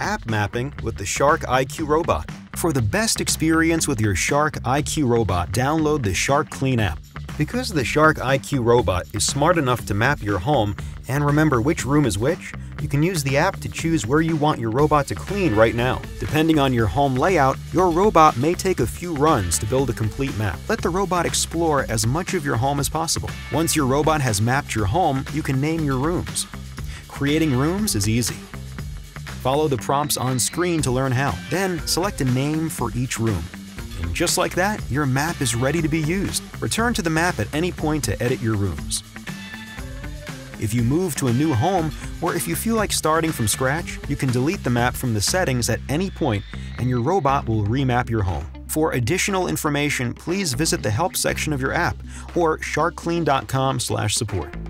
App Mapping with the Shark IQ Robot. For the best experience with your Shark IQ Robot, download the SharkClean app. Because the Shark IQ Robot is smart enough to map your home and remember which room is which, you can use the app to choose where you want your robot to clean right now. Depending on your home layout, your robot may take a few runs to build a complete map. Let the robot explore as much of your home as possible. Once your robot has mapped your home, you can name your rooms. Creating rooms is easy. Follow the prompts on screen to learn how. Then select a name for each room. And just like that, your map is ready to be used. Return to the map at any point to edit your rooms. If you move to a new home, or if you feel like starting from scratch, you can delete the map from the settings at any point and your robot will remap your home. For additional information, please visit the help section of your app or sharkclean.com/support.